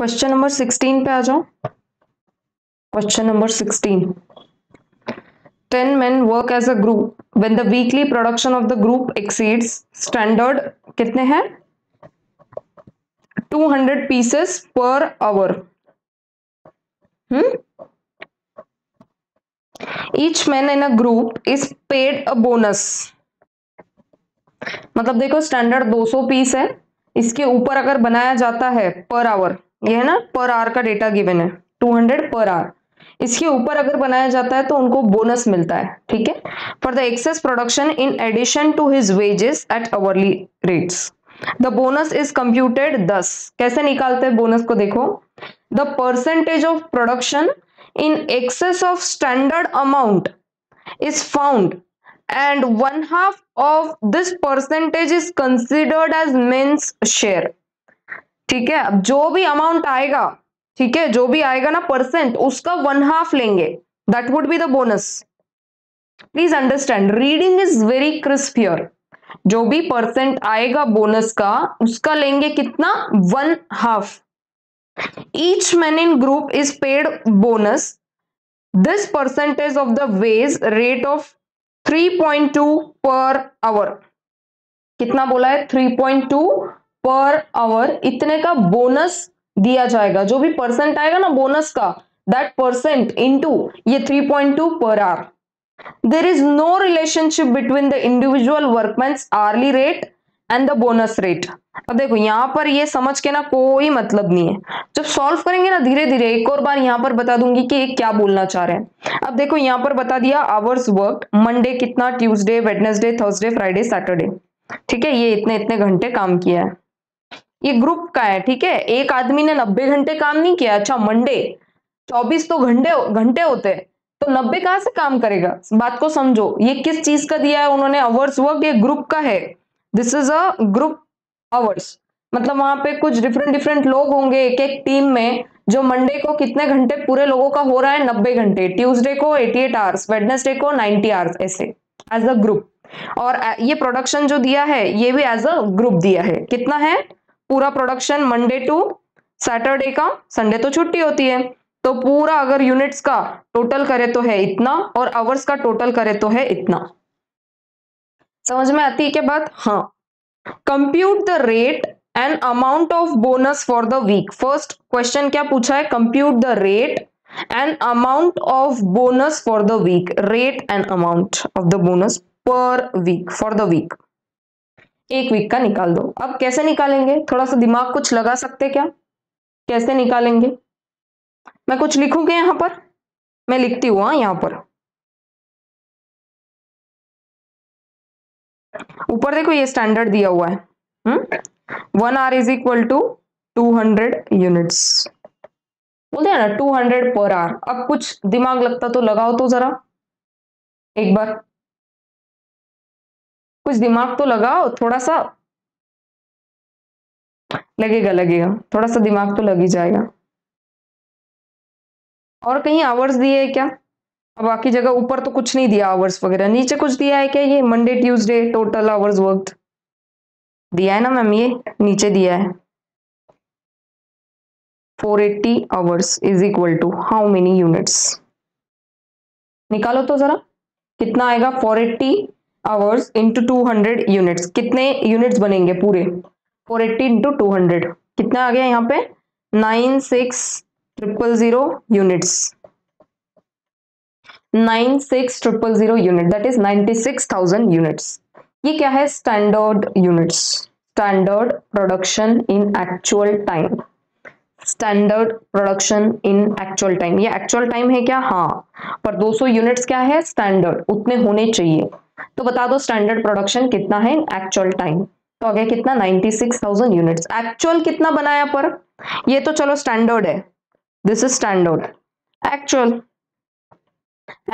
Question number sixteen पे आ जाओ। Question number sixteen ten men work as a group when the weekly production of the group exceeds standard कितने हैं? 200 pieces per hour. Hmm? each man in a group is paid a bonus. मतलब देखो standard 200 piece है। इसके ऊपर अगर बनाया जाता है पर आवर ये है ना पर आवर का डेटा गिवन है 200 पर आवर इसके ऊपर अगर बनाया जाता है तो उनको बोनस मिलता है ठीक है? For the excess production in addition to his wages at hourly rates the bonus is computed thus कैसे निकालते हैं बोनस को देखो? The percentage of production in excess of standard amount is found and one half of this percentage is considered as man's share ठीक है? अब जो भी अमाउंट आएगा, ठीक है? जो भी आएगा ना परसेंट उसका वन हाफ़ लेंगे। That would be the bonus please understand reading is very crisp here जो भी परसेंट आएगा बोनस का, उसका लेंगे कितना? One half each man in group is paid bonus this percentage of the wage rate of 3.2 per hour कितना बोला है? 3.2 पर आवर इतने का बोनस दिया जाएगा। जो भी परसेंट आएगा ना बोनस का दैट परसेंट इनटू ये 3.2 per hour there is no relationship between the individual workman hourly rate and the bonus rate अब देखो, यहाँ पर ये समझ के ना कोई मतलब नहीं है। जब सॉल्व करेंगे ना धीरे धीरे, एक और बार यहाँ पर बता दूँगी कि क्या बोलना चाह रहे हैं। अब देखो, यहाँ पर बता दिया आवर्स वर्क मंडे कितना Tuesday Wednesday Thursday Friday Saturday ठीक है, ये इतने इतने घंटे काम किया है। ये ग्रुप का है, ठीक है? एक आदमी ने नब्बे घंटे काम नहीं किया अच्छा मंडे चौबीस तो घंटे घंटे होते तो नब्बे कहाँ से काम करेगा? बात को समझो। ये किस चीज़ का दिया है उन्होंने? अवर्स वर्क ये ग्रुप का है। This is a group hours मतलब वहाँ पे कुछ डिफरेंट डिफरेंट लोग होंगे एक एक टीम में, जो मंडे को कितने घंटे पूरे लोगों का हो रहा है? नब्बे घंटे। ट्यूसडे को 88 आवर्स वेडनेसडे को 90 आवर्स ऐसे एज अ ग्रुप और ये प्रोडक्शन जो दिया है, ये भी एज अ ग्रुप दिया है। कितना है? पूरा प्रोडक्शन मंडे टू सैटरडे का संडे तो छुट्टी होती है। तो पूरा अगर यूनिट्स का टोटल करे तो है इतना और आवर्स का टोटल करे तो है इतना। समझ में आती है क्या बात? हाँ। Compute the rate and amount of bonus for the week first question क्या पूछा है? Compute the rate and amount of bonus for the week rate and amount of the bonus per week for the week एक week का निकाल दो। अब कैसे निकालेंगे? थोड़ा सा दिमाग कुछ लगा सकते क्या? कैसे निकालेंगे? मैं कुछ लिखूँगी यहाँ पर? मैं लिखती हूँ हाँ, यहाँ पर। ऊपर देखो ये स्टैंडर्ड दिया हुआ है। One hour is equal to two hundred units बोलते हैं ना टू हंड्रेड पर आर अब कुछ दिमाग लगता तो लगाओ तो जरा। एक बार। कुछ दिमाग तो लगाओ थोड़ा सा लगेगा लगेगा। थोड़ा सा दिमाग तो लग ही जाएगा। और कहीं आवर्स दिए है क्या? अब बाकी जगह ऊपर तो कुछ नहीं दिया आवर्स वगैरह। नीचे कुछ दिया है क्या ये? Monday Tuesday total hours work दिया है ना मैम ये? नीचे दिया है। 480 hours is equal to how many units निकालो तो जरा। कितना आएगा? 480 hours into two hundred units कितने यूनिट्स बनेंगे पूरे? Four eighty into two hundred कितना आ गया यहाँ पे? Nine six triple zero units nine six triple zero unit that is ninety six thousand units ये क्या है? Standard units standard production in actual time standard production in actual time ये actual time है क्या? हाँ। पर 200 यूनिट्स क्या है? स्टैंडर्ड उतने होने चाहिए। तो बता दो स्टैंडर्ड प्रोडक्शन कितना है एक्चुअल टाइम तो आ गया कितना? 96,000 यूनिट्स एक्चुअल कितना बनाया पर? ये तो चलो स्टैंडर्ड है। This is standard actual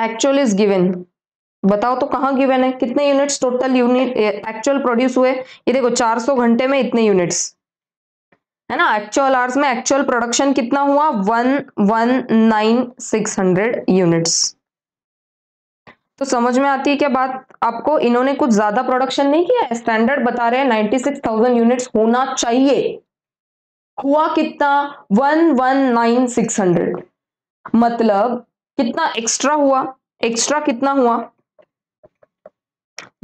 actual is given बताओ तो कहाँ गिवन है? कितने units total unit actual produce हुए? ये देखो 400 घंटे में इतने यूनिट्स है ना? एक्चुअल आवर्स में एक्चुअल प्रोडक्शन कितना हुआ? One one nine six hundred units तो समझ में आती है क्या बात? आपको इन्होंने कुछ ज़्यादा प्रोडक्शन नहीं किया? स्टैंडर्ड बता रहे हैं 96,000 यूनिट्स होना चाहिए। हुआ कितना? One one nine six hundred मतलब कितना एक्स्ट्रा हुआ? एक्स्ट्रा कितना हुआ?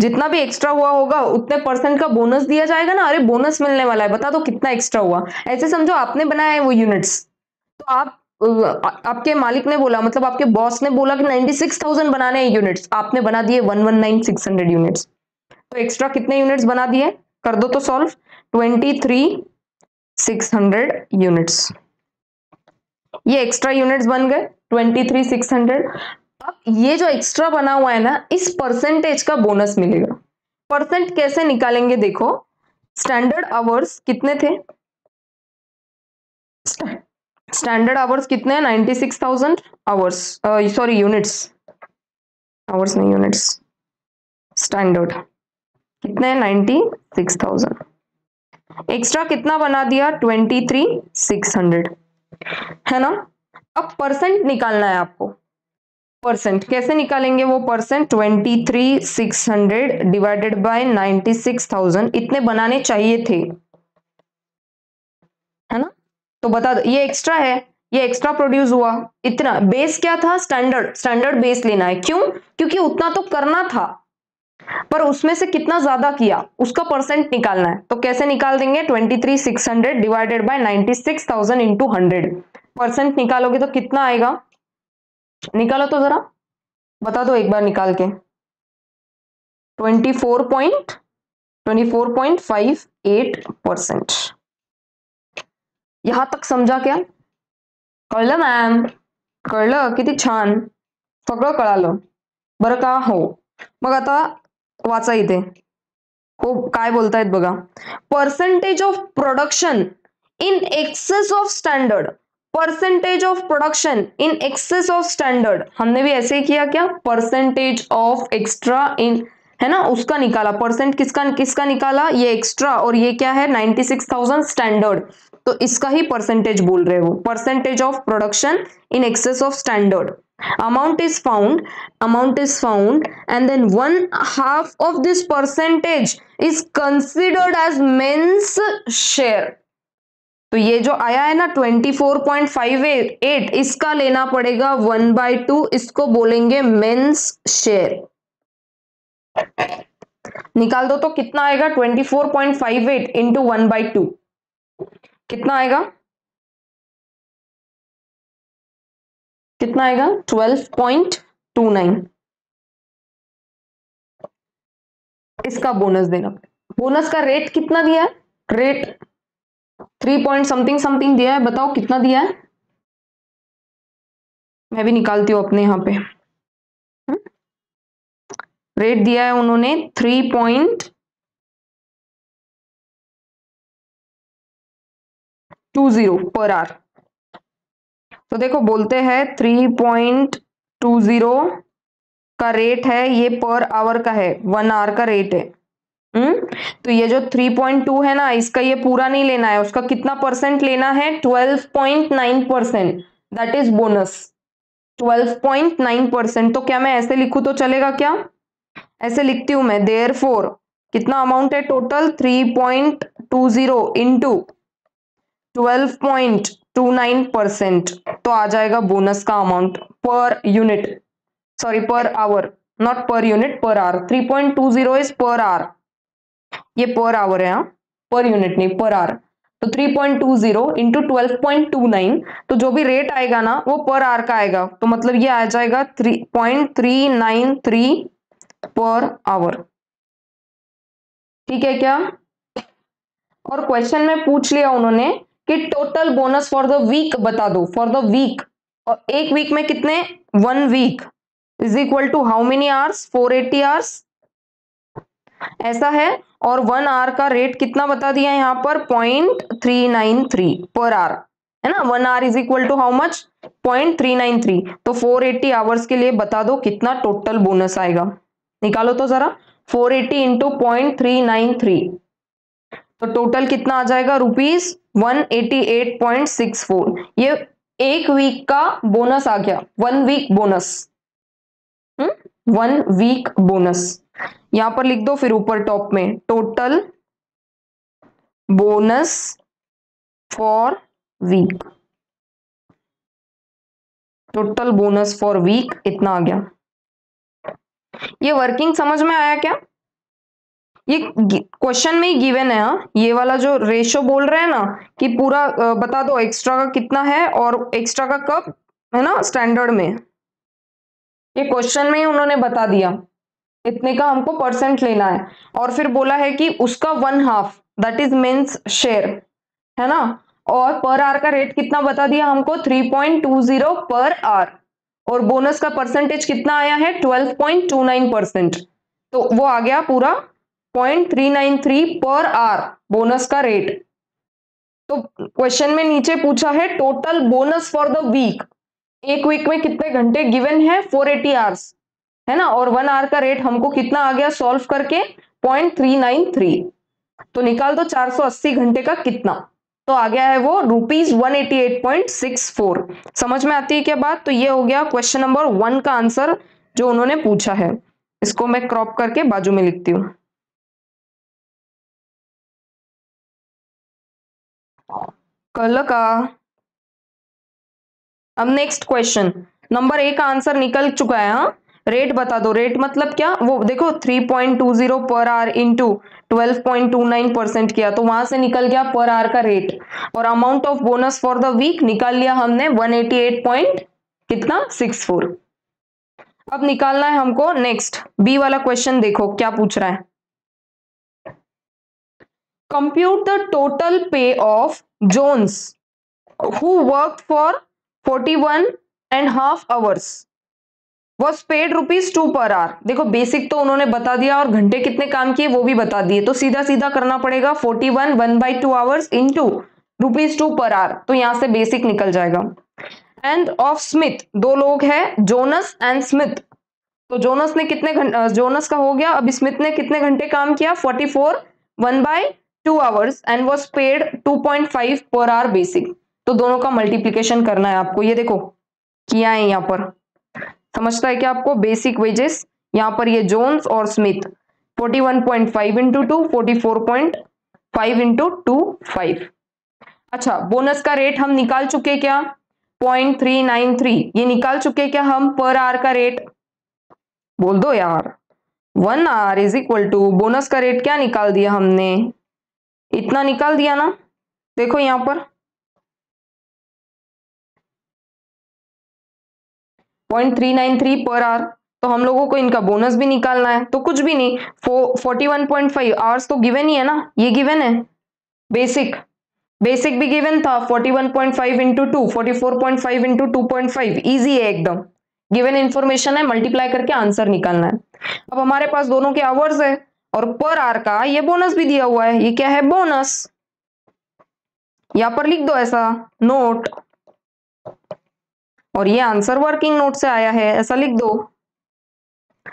जितना भी एक्स्ट्रा हुआ होगा उतने परसेंट का बोनस दिया जाएगा ना? अरे बोनस मिलने वाला है। बता दो कितना एक्स्ट्रा हुआ। ऐसे समझो आपने बनाया है वो यूनिट्स तो आप आपके मालिक ने बोला मतलब आपके बॉस ने बोला कि 96,000 बनाने हैं यूनिट्स आपने बना दिए 119,600 यूनिट्स तो एक्स्ट्रा कितने यूनिट्स बना दिए? कर दो तो सॉल्व 23,600 यूनिट्स ये एक्स्ट्रा यूनिट्स बन गए। 23,600 अब ये जो एक्स्ट्रा बना हुआ है ना, इस परसेंटेज का बोनस मिलेगा। परसेंट कैसे निकालेंगे देखो? स्टैंडर्ड आवर्स कितने थे? स्टैंडर्ड आवर्स कितने हैं? Ninety six thousand hours sorry units hours नहीं यूनिट्स स्टैंडर्ड कितने हैं? नाइन्टी सिक्स थाउज़ेंड एक्स्ट्रा कितना बना दिया? ट्वेंटी थ्री सिक्स हंड्रेड है ना? अब परसेंट निकालना है आपको। परसेंट कैसे निकालेंगे वो percent? Twenty three six hundred divided by ninety six thousand. इतने बनाने चाहिए थे। है ना? तो बता दो, ये एक्स्ट्रा है, ये एक्स्ट्रा प्रोड्यूस हुआ। इतना बेस क्या था? स्टैंडर्ड स्टैंडर्ड बेस लेना है। क्यों? क्योंकि उतना तो करना था। पर उसमें से कितना ज़्यादा किया? उसका परसेंट निकालना है। तो कैसे निकाल देंगे? Twenty three six hundred divided by ninety six thousand into hundred. Percent निकालोगे तो कितना आएगा? निकालो तो जरा। बता दो एक बार निकाल के। Twenty four point, twenty four point five eight percent. यहाँ तक समझा क्या? कळलं मॅम। कळलं किती छान। सगळं कळालं बरं का हो। मग आता वाचा इथे। हो काय बोलतायत बघा। Percentage of production in excess of standard percentage of production in excess of standard हमने भी ऐसे ही किया क्या? परसेंटेज ऑफ़ एक्स्ट्रा इन है ना? उसका निकाला। परसेंट किसका किसका निकाला? ये एक्स्ट्रा और ये क्या है? 96,000 स्टैंडर्ड तो इसका ही परसेंटेज बोल रहे हो। Percentage of production in excess of standard amount is found amount is found and then one half of this percentage is considered as men's share. तो ये जो आया है ना 24.58 इसका लेना पड़ेगा वन बाई टू इसको बोलेंगे मेंस शेयर निकाल दो तो कितना आएगा? 24.58 four point five eight into one by two कितना आएगा? कितना आएगा? 12.29 इसका बोनस देना बोनस का रेट कितना दिया है? Rate three point something something दिया है, बताओ कितना दिया है? मैं भी निकालती हूँ अपने यहाँ पे। Rate hmm? दिया है उन्होंने three point two zero per hour तो देखो, बोलते हैं थ्री पॉइंट टू ज़ीरो का रेट है, ये पर आवर का है वन आवर का रेट है। हम्म? तो ये जो 3.2 है ना, इसका ये पूरा नहीं लेना है, उसका कितना परसेंट लेना है? 12.9 percent that is bonus 12.9 percent तो क्या मैं ऐसे लिखू तो चलेगा क्या? ऐसे लिखती हूँ मैं देयर फोर कितना अमाउंट है total 3.20 point two zero into twelve point two nine percent तो आ जाएगा बोनस का amount per unit sorry per hour not per unit per hour 3.20 is per hour ये पर आवर है यहाँ पर यूनिट नहीं पर आवर तो 3.20 पॉइंट टू ज़ीरो इंटू तो जो भी रेट आएगा ना, वो पर आवर का आएगा। तो मतलब ये आ जाएगा three point three nine three per hour ठीक है क्या? और क्वेश्चन में पूछ लिया उन्होंने कि total bonus for the week बता दो फॉर द वीक और एक वीक में कितने? One week is equal to how many hours four eighty hours ऐसा है? और वन आर का रेट कितना बता दिया यहाँ पर? Point three nine three per hour है ना? One hour is equal to how much point three nine three तो फोर एट्टी आवर्स के लिए बता दो कितना टोटल बोनस आएगा। निकालो तो जरा। Four eighty into point three nine three तो टोटल कितना आ जाएगा? Rupees one eighty eight point six four ये एक वीक का बोनस आ गया। One week bonus one week bonus यहाँ पर लिख दो फिर ऊपर टॉप में। Total bonus for week total bonus for week इतना आ गया। ये वर्किंग समझ में आया क्या? ये क्वेश्चन में ही गिवन है, हा? ये वाला जो रेशो बोल रहे हैं ना, कि पूरा बता दो एक्स्ट्रा का कितना है और एक्स्ट्रा का कब, है ना स्टैंडर्ड में। ये क्वेश्चन में ही उन्होंने बता दिया। इतने का हमको परसेंट लेना है। और फिर बोला है कि उसका one half that is means share है ना? और पर आर का रेट कितना बता दिया हमको? 3.20 पर आर और बोनस का परसेंटेज कितना आया है? 12.29 परसेंट तो वो आ गया पूरा 0.393 पर आर बोनस का रेट तो क्वेश्चन में नीचे पूछा है total bonus for the week एक वीक में कितने घंटे गिवन है? 480 आवर्स है ना? और वन आर का रेट हमको कितना आ गया सॉल्व करके? 0.393 तो निकाल दो 480 घंटे का कितना? तो आ गया है वो rupees one eighty eight point six four समझ में आती है क्या बात? तो ये हो गया क्वेश्चन नंबर वन का आंसर जो उन्होंने पूछा है। इसको मैं क्रॉप करके बाजू में लिखती हूँ। कल का। अब नेक्स्ट क्वेश्चन नंबर ए का आंसर निकल चुका है हाँ? रेट बता दो। रेट मतलब क्या? वो देखो 3.20 पर आर इंटू ट्वेल्व परसेंट किया तो वहाँ से निकल गया पर आर का रेट और amount of bonus for the week निकाल लिया हमने 188 पॉइंट कितना? सिक्स फोर अब निकालना है हमको नेक्स्ट बी वाला क्वेश्चन देखो, क्या पूछ रहा है? Compute the total pay of Jones who work for 41 and half hours was paid rupees two per hour देखो बेसिक तो उन्होंने बता दिया और घंटे कितने काम किए वो भी बता दिए। तो सीधा सीधा करना पड़ेगा forty one one by two hours into rupees two per hour तो यहाँ से बेसिक निकल जाएगा। एंड ऑफ़ स्मिथ दो लोग हैं जोनस एंड स्मिथ तो जोनस ने कितने घंटे जोनस का हो गया। अब स्मिथ ने कितने घंटे काम किया? Forty four one by two hours and was paid two point five per hour basic तो दोनों का मल्टीप्लीकेशन करना है आपको। ये देखो, किया है यहाँ पर। समझता है क्या आपको बेसिक वेजेस यहाँ पर ये जोन्स और Smith 41.5 one point five into two forty four point five into two five अच्छा बोनस का रेट हम निकाल चुके क्या? पॉइंट थ्री नाइन थ्री ये निकाल चुके क्या हम? पर आर का रेट बोल दो यार. One hour is equal to bonus का रेट क्या निकाल दिया हमने? इतना निकाल दिया ना? देखो यहाँ पर. Point three nine three per hour तो हम लोगों को इनका बोनस भी निकालना है। तो कुछ भी नहीं forty one point five hours तो गिवन ही है ना, ये गिवन है। बेसिक बेसिक भी गिवन था forty one point five into two forty four point five into two point five easy है एकदम। गिवन इन्फॉर्मेशन है मल्टीप्लाई करके आंसर निकालना है। अब हमारे पास दोनों के आवर्स है, और पर आर का ये बोनस भी दिया हुआ है। ये क्या है? बोनस यहाँ पर लिख दो ऐसा नोट और ये आंसर वर्किंग नोट से आया है, ऐसा लिख दो।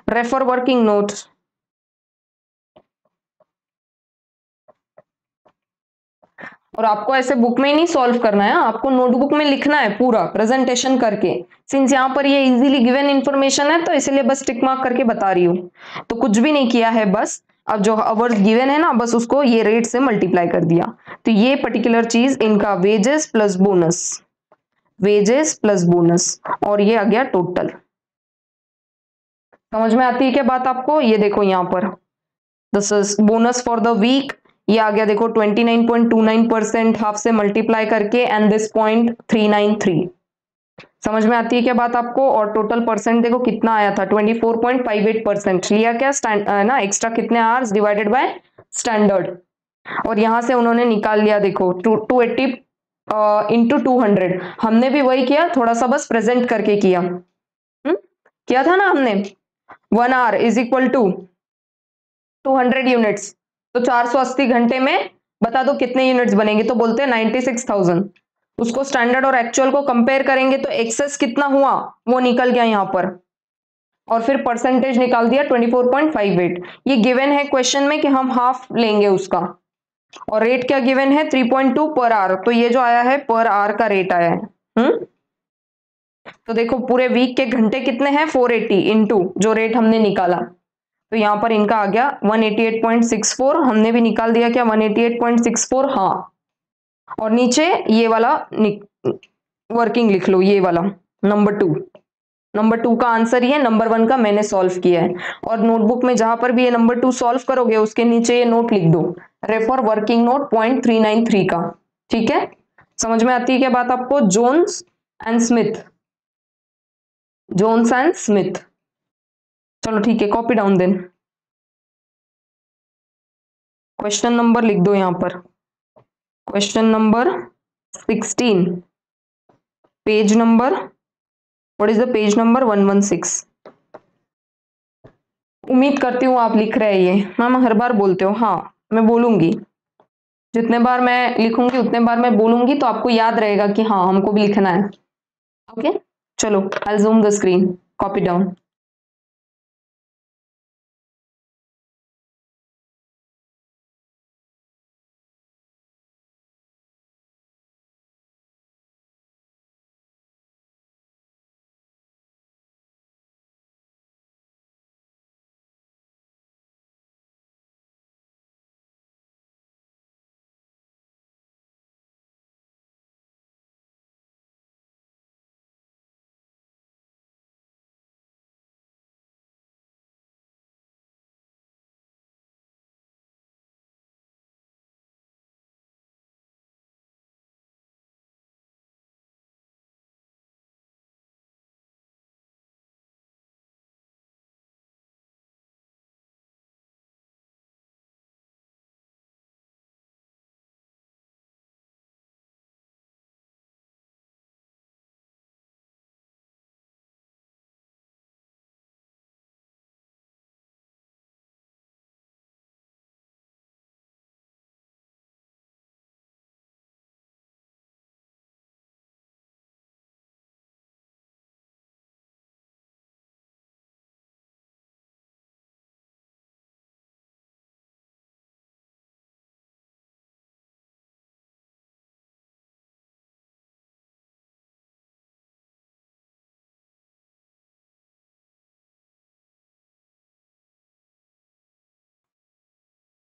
रेफर वर्किंग नोट और आपको ऐसे बुक में ही नहीं सॉल्व करना है, आपको नोटबुक में लिखना है पूरा प्रेजेंटेशन करके। सिंस यहाँ पर ये इजीली गिवन इन्फॉर्मेशन है तो इसलिए बस टिक मार्क करके बता रही हूँ। तो कुछ भी नहीं किया है बस, अब जो अवर्स गिवन है ना, बस उसको ये रेट से मल्टीप्लाई कर दिया। तो ये पर्टिकुलर चीज़, इनका wages plus bonus wages plus bonus और ये आ गया टोटल समझ में आती है क्या बात आपको? ये देखो यहाँ पर. This is bonus for the week ये आ गया देखो 29.29 परसेंट हाफ़ से मल्टीप्लाई करके and this point three nine three समझ में आती है क्या बात आपको? और टोटल परसेंट देखो कितना आया था? 24.58 परसेंट लिया क्या? स्टैंड ना एक्स्ट्रा कितने आवर्स डिवाइडेड बाय स्टैंडर्ड और यहाँ से उन्होंने निकाल लिया देखो two eighty into two hundred हमने भी वही किया, थोड़ा सा बस प्रेजेंट करके किया। हुँ? हम्म? किया था ना हमने? One hour is equal to two hundred units तो चार सौ अस्सी घंटे में बता दो कितने यूनिट्स बनेंगे तो बोलते हैं नाइनटी सिक्स थाउज़ेंड उसको स्टैंडर्ड और एक्चुअल को कंपेयर करेंगे तो एक्सेस कितना हुआ? वो निकल गया यहाँ पर। और फिर परसेंटेज निकाल दिया 24.58 ये गिवन है क्वेश्चन में कि हम हाफ़ लेंगे उसका। और रेट क्या गिवन है? 3.2 पर आर तो ये जो आया है पर आर का रेट आया है। हम्म? तो देखो, पूरे वीक के घंटे कितने हैं? 480 एटी जो रेट हमने निकाला। तो यहाँ पर इनका आ गया 188.64 हमने भी निकाल दिया क्या? 188.64 हाँ। और नीचे ये वाला वर्किंग लिख लो, ये वाला नंबर टू नंबर टू का आंसर ये नंबर वन का मैंने सॉल्व किया है। और नोटबुक में जहाँ पर भी ये नंबर टू सॉल्व करोगे, उसके नीचे ये नोट लिख दो। Refer working note point three nine three का। ठीक है? समझ में आती है क्या बात आपको? Jones and Smith Jones and Smith चलो ठीक है copy down then question number लिख दो यहाँ पर। Question number sixteen page number what is the page number one one six उम्मीद करती हूँ आप लिख रहे हैं ये। मैम, हर बार बोलते हो। हाँ मैं बोलूँगी। जितने बार मैं लिखूँगी, उतने बार मैं बोलूँगी तो आपको याद रहेगा कि हाँ हमको भी लिखना है। ओके चलो I zoom the screen copy down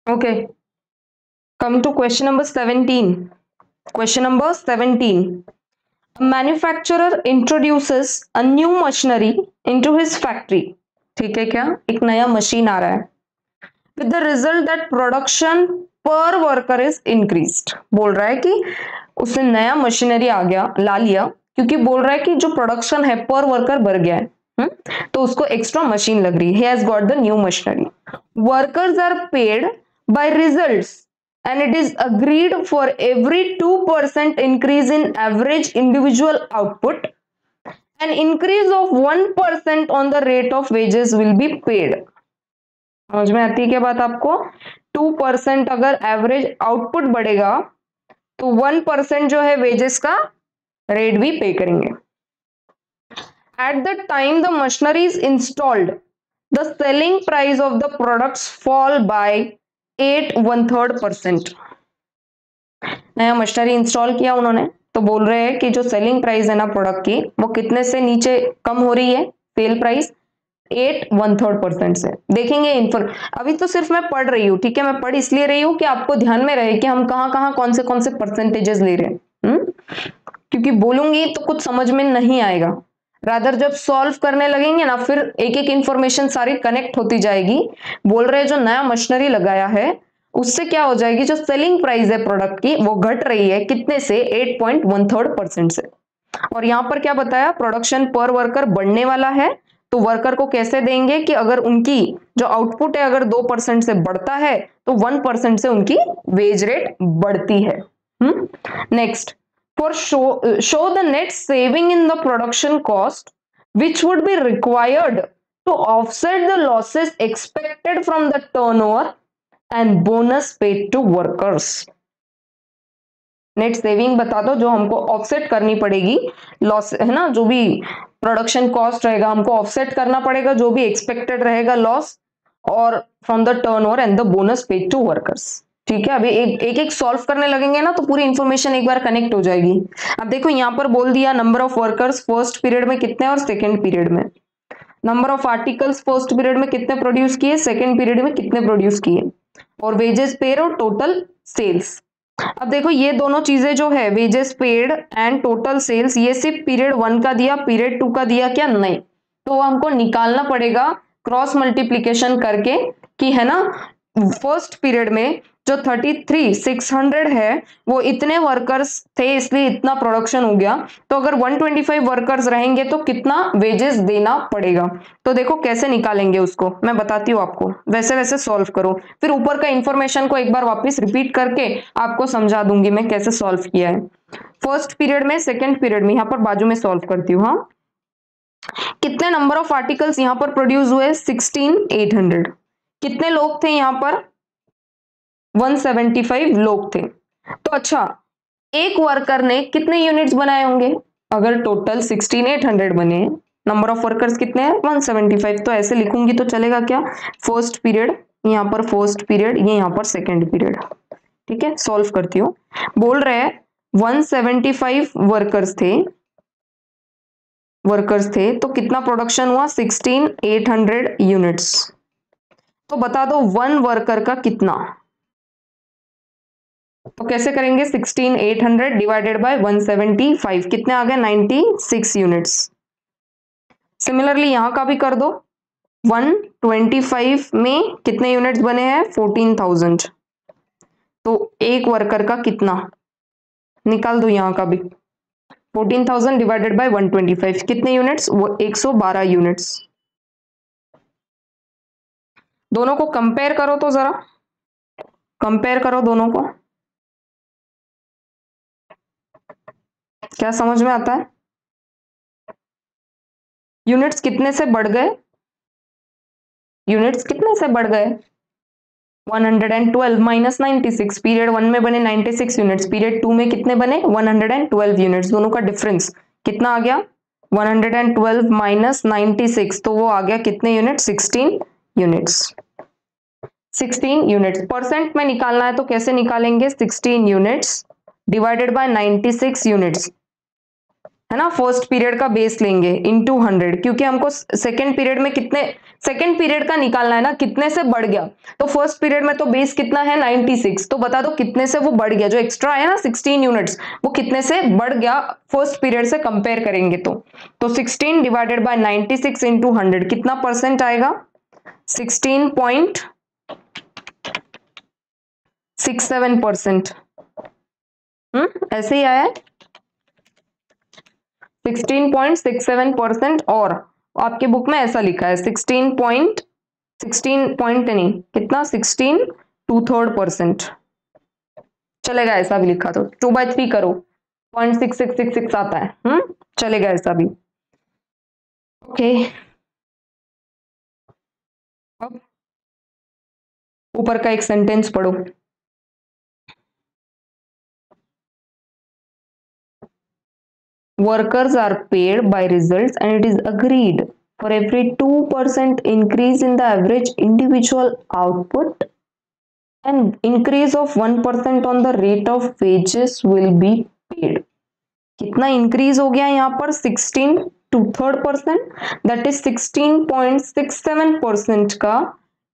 Okay. Come to question number 17. Question number 17. A manufacturer introduces a new machinery into his factory. ठीक है क्या एक नया मशीन आ रहा है with the result that production per worker is increased बोल रहा है कि उसने नया मशीनरी आ गया, ला लिया, क्योंकि बोल रहा है कि जो प्रोडक्शन है पर वर्कर बढ़ गया है हुँ? तो उसको एक्स्ट्रा मशीन लग रही है new machinery workers are paid by results and it is agreed for every 2% increase in average individual output an increase of 1% on the rate of wages will be paid समझ में आती है क्या बात आपको 2% अगर एवरेज आउटपुट बढ़ेगा तो 1% जो है वेजेस का रेट भी पे करेंगे at the time the machinery is installed the selling price of the products fall by eight one third percent. नया मशीनरी इंस्टॉल किया उन्होंने। तो बोल रहे हैं कि जो सेलिंग प्राइस है ना प्रोडक्ट की, वो कितने से नीचे कम हो रही है? Sale price at one third percent से। देखेंगे इन्फर अभी तो सिर्फ़ मैं पढ़ रही हूँ, ठीक है? मैं पढ़ इसलिए रही हूँ कि आपको ध्यान में रहे कि हम कहाँ कहाँ, कौन से कौन से परसेंटेजेस ले रहे हैं। हम्म? क्योंकि बोलूँगी तो कुछ समझ में नहीं आएगा। रादर जब सॉल्व करने लगेंगे ना, फिर एक एक इंफॉर्मेशन सारी कनेक्ट होती जाएगी। बोल रहे जो नया मशीनरी लगाया है, उससे क्या हो जाएगी? जो सेलिंग प्राइस है प्रोडक्ट की, वो घट रही है कितने से? Eight point one third percent से। और यहाँ पर क्या बताया? प्रोडक्शन पर वर्कर बढ़ने वाला है। तो वर्कर को कैसे देंगे कि अगर उनकी जो आउटपुट है, अगर दो परसेंट से बढ़ता है तो वन परसेंट से उनकी वेज रेट बढ़ती है। Next for show, uh, show the net saving in the production cost which would be required to offset the losses expected from the turnover and bonus paid to workers. Net saving बता दो जो हमको offset करनी पड़ेगी loss है ना जो भी प्रोडक्शन कॉस्ट रहेगा हमको ऑफसेट करना पड़ेगा जो भी एक्सपेक्टेड रहेगा लॉस और from the turnover and the bonus paid to workers ठीक है, अभी एक एक एक सॉल्व करने लगेंगे ना तो पूरी इंफॉर्मेशन एक बार कनेक्ट हो जाएगी। अब देखो, यहाँ पर बोल दिया number of workers first period में कितने और सेकेंड पीरियड में। Number of articles first period में कितने प्रोड्यूस किए सेकेंड पीरियड में कितने प्रोड्यूस किए। और वेजेस पेयर और टोटल सेल्स अब देखो, ये दोनों चीज़ें जो है wages paid and total sales ये सिर्फ़ पीरियड वन का दिया पीरियड टू का दिया क्या? नहीं। तो हमको निकालना पड़ेगा क्रॉस मल्टीप्लीकेशन करके कि है ना फ़र्स्ट पीरियड में जो थर्टी थ्री सिक्स हंड्रेड है, वो इतने वर्कर्स थे, इसलिए इतना प्रोडक्शन हो गया। तो अगर 125 वर्कर्स रहेंगे तो कितना वेजेस देना पड़ेगा? तो देखो कैसे निकालेंगे उसको। मैं बताती हूँ आपको। वैसे वैसे सॉल्व करो। फिर ऊपर का इंफॉर्मेशन को एक बार वापस रिपीट करके आपको समझा दूँगी मैं कैसे सॉल्व किया है। फ़र्स्ट पीरियड में सेकेंड पीरियड में, यहाँ पर बाजू में सॉल्व करती हूँ हाँ। कितने नंबर ऑफ़ आर्टिकल्स यहाँ पर प्रोड्यूस हुए? सिक्सटीन एट हंड्रेड कितने लोग थे यहाँ पर? 175 लोग थे। तो अच्छा एक वर्कर ने कितने यूनिट्स बनाए होंगे? अगर टोटल 16800 बने नंबर ऑफ़ वर्कर्स कितने हैं? 175 तो ऐसे लिखूँगी तो चलेगा क्या? फ़र्स्ट पीरियड यहाँ पर फ़र्स्ट पीरियड ये यहाँ पर सेकेंड पीरियड ठीक है सॉल्व करती हूँ। बोल रहे हैं 175 वर्कर्स थे। वर्कर्स थे तो कितना प्रोडक्शन हुआ? 16800 यूनिट्स तो बता दो वन वर्कर का कितना? तो कैसे करेंगे? 16800 डिवाइडेड बाय 175 कितने आ गए? 96 यूनिट्स। सिमिलरली यहाँ का भी कर दो। 125 में कितने यूनिट्स बने हैं? 14000 तो एक वर्कर का कितना? निकाल दो यहाँ का भी। 14000 डिवाइडेड बाय 125 कितने यूनिट्स? वो 112 यूनिट्स। दोनों को कंपेयर करो तो जरा। कंपेयर करो दोनों को। क्या समझ में आता है? यूनिट्स कितने से बढ़ गए? यूनिट्स कितने से बढ़ गए? 112 माइनस 96 पीरियड वन में बने 96 यूनिट्स पीरियड टू में कितने बने? 112 यूनिट्स दोनों का डिफरेंस कितना आ गया? 112 माइनस 96 तो वो आ गया कितने यूनिट 16 यूनिट्स 16 यूनिट्स परसेंट में निकालना है तो कैसे निकालेंगे? 16 यूनिट्स डिवाइडेड बाय 96 यूनिट्स है ना? फ़र्स्ट पीरियड का बेस लेंगे इंटू हंड्रेड क्योंकि हमको सेकेंड पीरियड में कितने सेकेंड पीरियड का निकालना है ना, कितने से बढ़ गया? तो फ़र्स्ट पीरियड में तो बेस कितना है? 96 तो बता दो कितने से वो बढ़ गया? जो एक्स्ट्रा है ना 16 यूनिट्स वो कितने से बढ़ गया? फ़र्स्ट पीरियड से कंपेयर करेंगे तो। 16 divided by 96 six into hundred कितना परसेंट आएगा? 16 पॉइंट सिक्स सेवन परसेंट ऐसे ही आया है? 16.67 परसेंट और। आपके बुक में ऐसा लिखा है 16 पॉइंट 16 पॉइंट नहीं, कितना? 16 टू थर्ड परसेंट चलेगा ऐसा भी लिखा तो। टू बाई थ्री करो। Point six six six six आता है। हम्म? चलेगा ऐसा भी। ओके अब ऊपर का एक सेंटेंस पढ़ो। Workers are paid by results and it is agreed for every 2% increase in the average individual output and increase of 1% on the rate of wages will be paid कितना इंक्रीज हो गया यहाँ पर 16 two third percent that is 16.67 percent का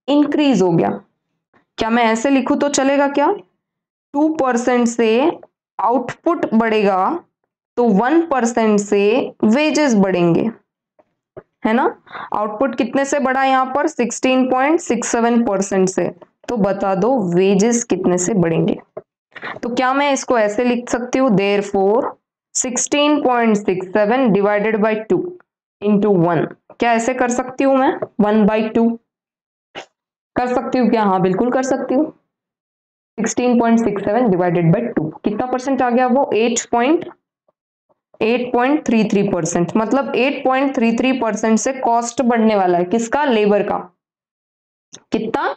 increase हो गया क्या मैं ऐसे लिखूं तो चलेगा क्या टू परसेंट से आउटपुट बढ़ेगा तो वन परसेंट से वेजेस बढ़ेंगे, है ना? आउटपुट कितने से बढ़ा यहाँ पर? 16.67 परसेंट से। तो बता दो वेजेस कितने से बढ़ेंगे। तो क्या मैं इसको ऐसे लिख सकती हूँ? Therefore sixteen point six seven divided by two into one क्या ऐसे कर सकती हूँ मैं? वन बाई टू कर सकती हूँ क्या? हाँ बिल्कुल कर सकती हूँ। Sixteen point six seven divided by two कितना परसेंट आ गया वो? एट पॉइंट 8.33 परसेंट मतलब 8.33 परसेंट से कॉस्ट बढ़ने वाला है किसका? लेबर का। कितना?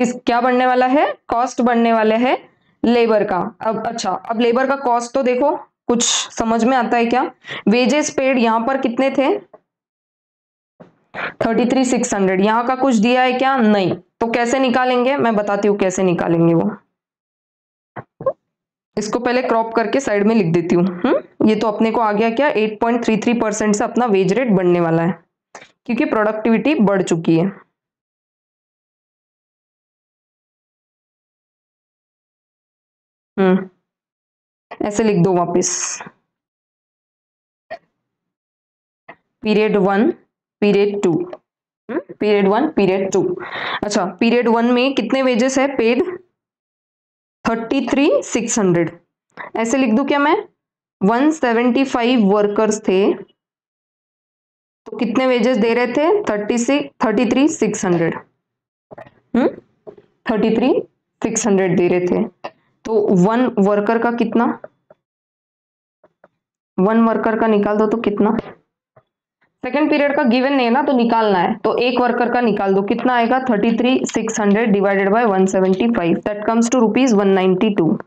किस, क्या बढ़ने वाला है? कॉस्ट बढ़ने वाले है लेबर का। अब अच्छा अब लेबर का कॉस्ट तो देखो, कुछ समझ में आता है क्या? वेजेस पेड यहाँ पर कितने थे? थर्टी थ्री सिक्स हंड्रेड यहाँ का कुछ दिया है क्या? नहीं। तो कैसे निकालेंगे? मैं बताती हूँ कैसे निकालेंगे वो। इसको पहले क्रॉप करके साइड में लिख देती हूँ। हम्म? ये तो अपने को आ गया क्या? 8.33 परसेंट से अपना वेज रेट बढ़ने वाला है, क्योंकि प्रोडक्टिविटी बढ़ चुकी है। हम्म ऐसे लिख दो वापस। Period one period two period one period two अच्छा पीरियड वन में कितने वेजेस है? Paid thirty three six hundred ऐसे लिख दू क्या मैं? वन सेवेंटी फाइव वर्कर्स थे। तो कितने वेजेस दे रहे थे? Thirty six thirty three six hundred. हम्म? थर्टी थ्री सिक्स हंड्रेड दे रहे थे। तो वन वर्कर का कितना? वन वर्कर का निकाल दो तो कितना? सेकेंड पीरियड का गिवन नहीं है ना तो निकालना है। तो एक वर्कर का निकाल दो। कितना आएगा? Thirty three six hundred divided by one seventy five. That comes to rupees one ninety two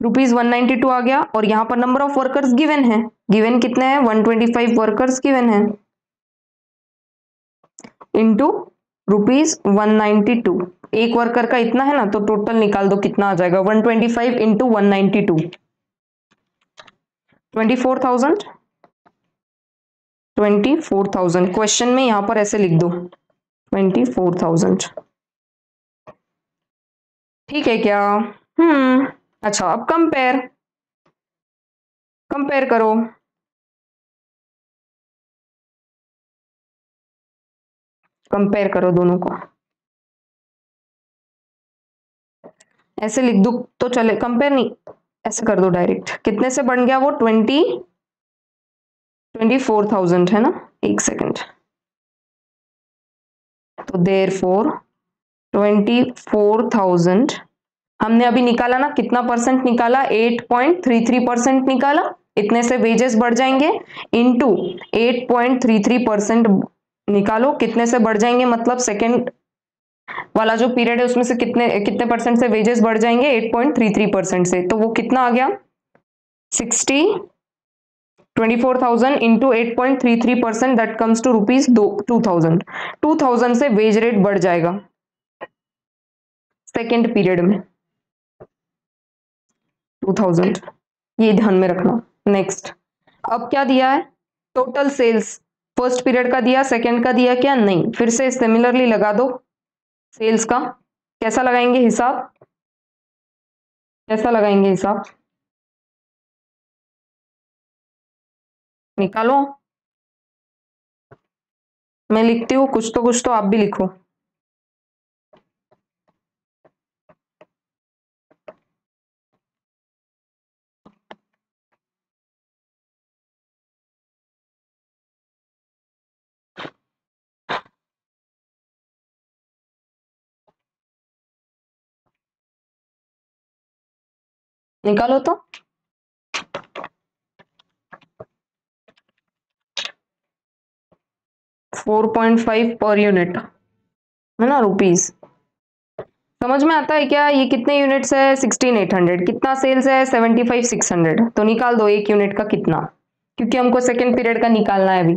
rupees one ninety two आ गया और यहाँ पर नंबर ऑफ़ वर्कर्स गिवन है। गिवन कितने हैं? One twenty five workers given है। Into rupees one ninety two एक worker का इतना है ना तो टोटल निकाल दो कितना आ जाएगा? One twenty five into one ninety two twenty four thousand twenty four thousand question में यहाँ पर ऐसे लिख दो। ट्वेंटी फोर थाउज़ेंड ठीक है क्या? हम्म। अच्छा अब कंपेयर कंपेयर करो। कंपेयर करो दोनों को। ऐसे लिख दू तो चले कंपेयर नहीं, ऐसे कर दो डायरेक्ट कितने से बन गया वो? ट्वेंटी ट्वेंटी फोर थाउज़ेंड है ना? एक सेकंड तो therefore twenty four thousand हमने अभी निकाला ना कितना परसेंट निकाला? Eight point three three percent निकाला। इतने से वेजेस बढ़ जाएँगे। Into eight point three three percent निकालो। कितने से बढ़ जाएँगे? मतलब सेकेंड वाला जो पीरियड है उसमें से कितने कितने परसेंट से वेजेस बढ़ जाएँगे? 8.33 परसेंट से। तो वो कितना आ गया? 60 24,000 thousand into eight point three three percent that comes to rupees two thousand two thousand से वेज रेट बढ़ जाएगा। सेकेंड पीरियड में। टू थाउज़ेंड ये ध्यान में रखना। नेक्स्ट अब क्या दिया है? टोटल सेल्स फ़र्स्ट पीरियड का दिया सेकेंड का दिया क्या? नहीं। फिर से सिमिलरली लगा दो। सेल्स का। कैसा लगाएँगे हिसाब? कैसा लगाएँगे हिसाब? निकालो। मैं लिखती हूँ, कुछ तो कुछ तो आप भी लिखो। निकालो तो। Four point five per unit, है ना रुपीज़ समझ में आता है क्या? ये कितने यूनिट्स है? Sixteen eight hundred. कितना सेल्स है? Seventy five six hundred. तो निकाल दो, एक यूनिट का कितना? क्योंकि हमको सेकेंड पीरियड का निकालना है अभी।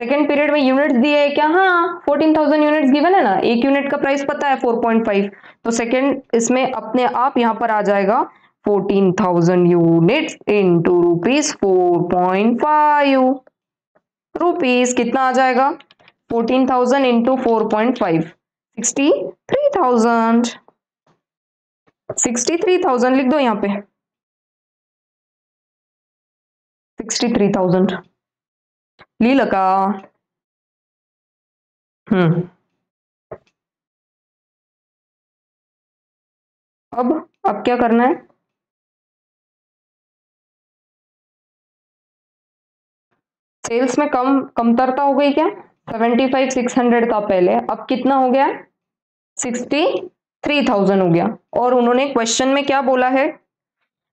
सेकेंड पीरियड में यूनिट्स दिए है क्या? हाँ फोर्टीन थाउज़ेंड यूनिट्स गिवन है ना? एक यूनिट का प्राइस पता है फोर पॉइंट फाइव। तो सेकेंड इसमें अपने आप यहाँ पर आ जाएगा। 14,000 units into rupees 4.5 रुपीस कितना आ जाएगा? 14,000 into 4.5 63,000 63,000 लिख दो यहाँ पे. 63,000 ली लगा. हम्म. अब अब क्या करना है? सेल्स में कम, कमतरता हो गई क्या? सेवेंटी फाइव सिक्स हंड्रेड था पहले, अब कितना हो गया? सिक्सटी थ्री थाउज़ेंड हो गया। और उन्होंने क्वेश्चन में क्या बोला है?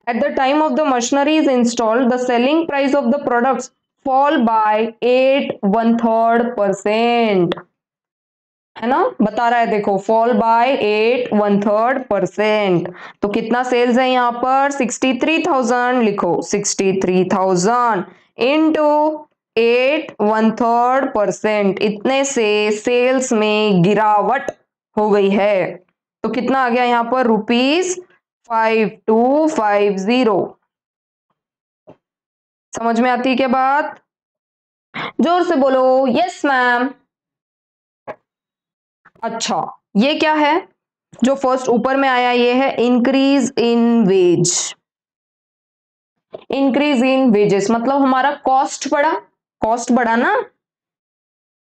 At the time of the machinery is installed the selling price of the products fall by eight one third percent है ना? बता रहा है, देखो fall by eight one third percent तो कितना सेल्स है यहाँ पर? सिक्सटी थ्री थाउज़ेंड लिखो sixty three thousand into eight one third percent इतने से सेल्स में गिरावट हो गई है। तो कितना आ गया यहाँ पर? Rupees five two five zero. समझ में आती है क्या बात? ज़ोर से बोलो। यस मैम अच्छा ये क्या है? जो फ़र्स्ट ऊपर में आया ये है increase in wage increase in wages मतलब हमारा कॉस्ट बढ़ा। कॉस्ट बढ़ा ना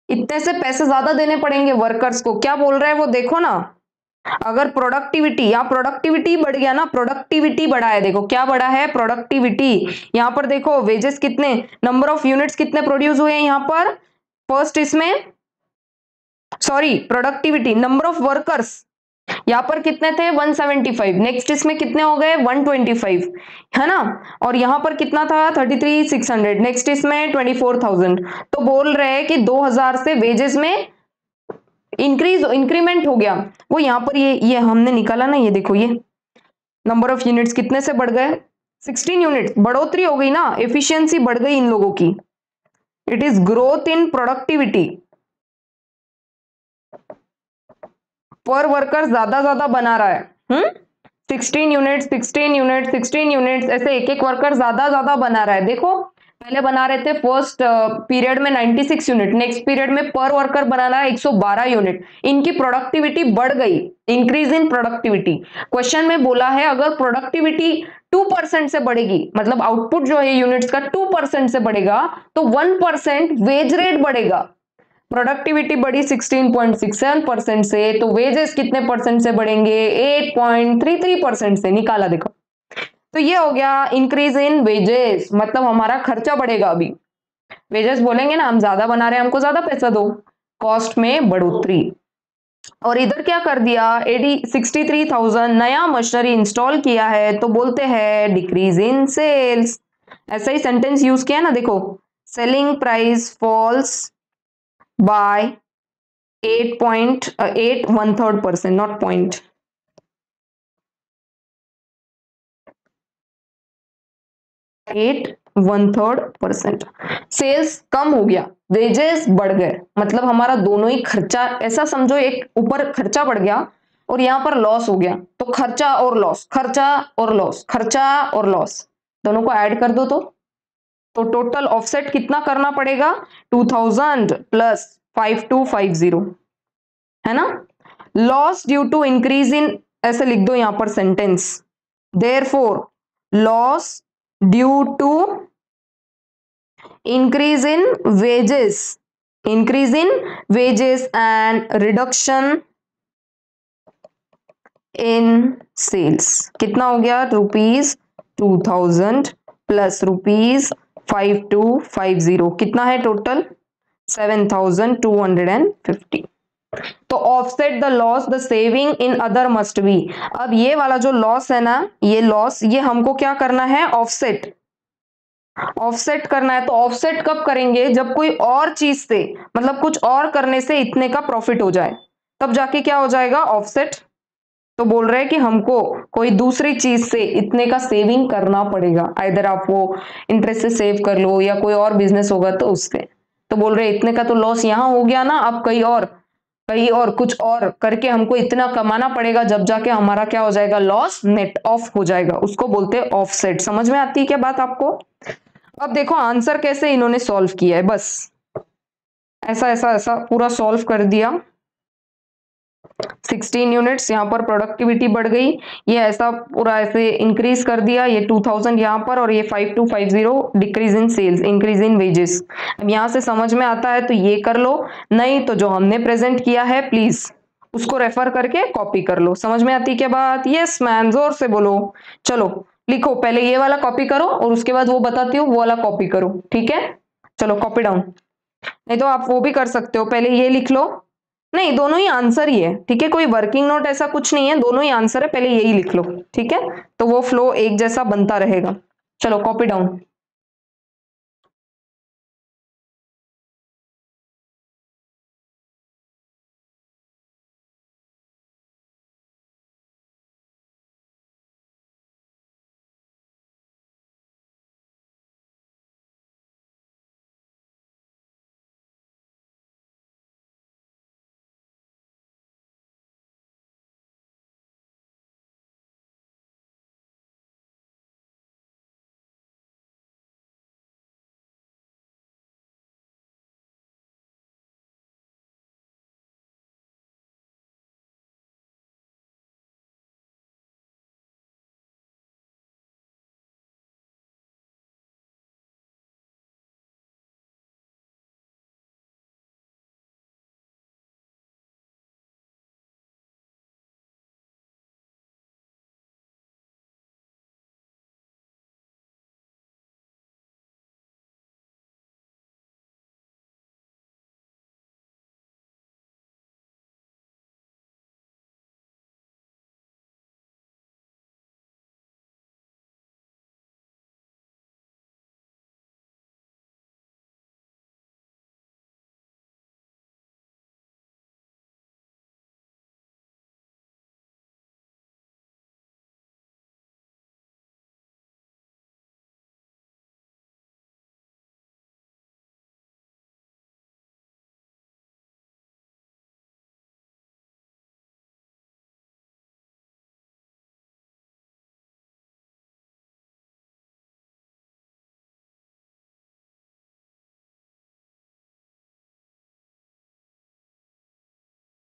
इतने से पैसे ज़्यादा देने पड़ेंगे वर्कर्स को। क्या बोल रहे हैं वो? देखो ना, अगर प्रोडक्टिविटी या प्रोडक्टिविटी बढ़ गया ना प्रोडक्टिविटी बढ़ा है। देखो, क्या बढ़ा है? प्रोडक्टिविटी यहाँ पर देखो वेजेस कितने नंबर ऑफ़ यूनिट्स कितने प्रोड्यूस हुए हैं यहाँ पर? फ़र्स्ट इसमें sorry productivity number of workers यहाँ पर कितने थे? 175 नेक्स्ट इसमें कितने हो गए? 125 है ना? और यहाँ पर कितना था? 33,600 नेक्स्ट इसमें 24,000 तो बोल रहे हैं कि 2000 से वेजेस में इंक्रीज इंक्रीमेंट हो गया। वो यहाँ पर ये ये हमने निकाला ना ये देखो ये। नंबर ऑफ़ यूनिट्स कितने से बढ़ गए? 16 यूनिट्स बढ़ोतरी हो गई ना? एफिशिएंसी बढ़ गई इन लोगों की। It is growth in productivity per worker ज़्यादा ज़्यादा बना रहा है। हम्म? Sixteen unit sixteen unit sixteen unit ऐसे एक एक वर्कर ज़्यादा ज़्यादा बना रहा है। देखो, पहले बना रहे थे फ़र्स्ट पीरियड में 96 यूनिट नेक्स्ट पीरियड में पर वर्कर बना रहा है 112 यूनिट इनकी प्रोडक्टिविटी बढ़ गई इंक्रीज इन प्रोडक्टिविटी क्वेश्चन में बोला है, अगर प्रोडक्टिविटी 2 परसेंट से बढ़ेगी मतलब आउटपुट जो है यूनिट्स का 2 परसेंट से बढ़ेगा तो 1 परसेंट वेज रेट बढ़ेगा। प्रोडक्टिविटी बढ़ी 16.67 परसेंट से तो वेजेस कितने परसेंट से बढ़ेंगे? 8.33 परसेंट से निकाला देखो। तो ये हो गया इंक्रीज इन वेजेस मतलब हमारा खर्चा बढ़ेगा अभी। वेजेस बोलेंगे ना, हम ज़्यादा बना रहे हैं, हमको ज़्यादा पैसा दो। कॉस्ट में बढ़ोतरी। और इधर क्या कर दिया? एटी सिक्सटी थ्री थाउज़ेंड नया मशीनरी इंस्टॉल किया है तो बोलते हैं डिक्रीज इन सेल्स ऐसा ही सेंटेंस यूज़ किया ना, देखो। Selling price falls by 8 point uh, 8 one third percent not point. Eight one third percent sales कम हो गया वेजेस बढ़ गए। मतलब हमारा दोनों ही खर्चा ऐसा समझो एक ऊपर खर्चा बढ़ गया और यहाँ पर लॉस हो गया। तो खर्चा और लॉस खर्चा और लॉस खर्चा और लॉस दोनों को ऐड कर दो तो। तो टोटल ऑफसेट कितना करना पड़ेगा? Two thousand plus five two five zero है ना? Loss due to increase in ऐसे लिख दो यहाँ पर sentence therefore loss due to increase in wages increase in wages and reduction in sales कितना हो गया? Rupees two thousand plus rupees five two five zero कितना है total seven thousand two hundred and fifty तो offset the loss the saving in other must be अब ये वाला जो लॉस है ना, ये लॉस ये हमको क्या करना है? ऑफसेट ऑफसेट करना है तो ऑफसेट कब करेंगे? जब कोई और चीज़ से मतलब कुछ और करने से इतने का प्रॉफिट हो जाए, तब जाके क्या हो जाएगा? ऑफसेट तो बोल रहे हैं कि हमको कोई दूसरी चीज़ से इतने का सेविंग करना पड़ेगा। इधर आप वो इंटरेस्ट से सेव कर लो या कोई और बिज़नेस होगा तो उससे। तो बोल रहे इतने का तो लॉस यहाँ हो गया ना, अब कहीं और कहीं और कुछ और करके हमको इतना कमाना पड़ेगा, जब जाके हमारा क्या हो जाएगा लॉस नेट ऑफ़ हो जाएगा। उसको बोलते हैं ऑफसेट समझ में आती है क्या बात आपको? अब देखो आंसर कैसे इन्होंने सॉल्व किया है, बस। ऐसा ऐसा ऐसा पूरा सॉल्व कर दिया। 16 यूनिट्स यहाँ पर प्रोडक्टिविटी बढ़ गई। ये ऐसा पूरा ऐसे इंक्रीज कर दिया, ये 2000 यहाँ पर और ये 5250 decrease in sales increase in wages अब यहाँ से समझ में आता है तो ये कर लो। नहीं तो जो हमने प्रेजेंट किया है प्लीज़ उसको रेफर करके कॉपी कर लो। समझ में आती क्या बात? यस मैम ज़ोर से बोलो। चलो, लिखो, पहले ये वाला कॉपी करो और उसके बाद वो बताती हूँ, वो वाला कॉपी करो, ठीक है? चलो कॉपी डाउन नहीं तो आप वो भी कर सकते हो, पहले ये लिख लो। नहीं, दोनों ही आंसर ही है, ठीक है? कोई वर्किंग नोट ऐसा कुछ नहीं है, दोनों ही आंसर है, पहले यही लिख लो, ठीक है? तो वो फ्लो एक जैसा बनता रहेगा। चलो कॉपी डाउन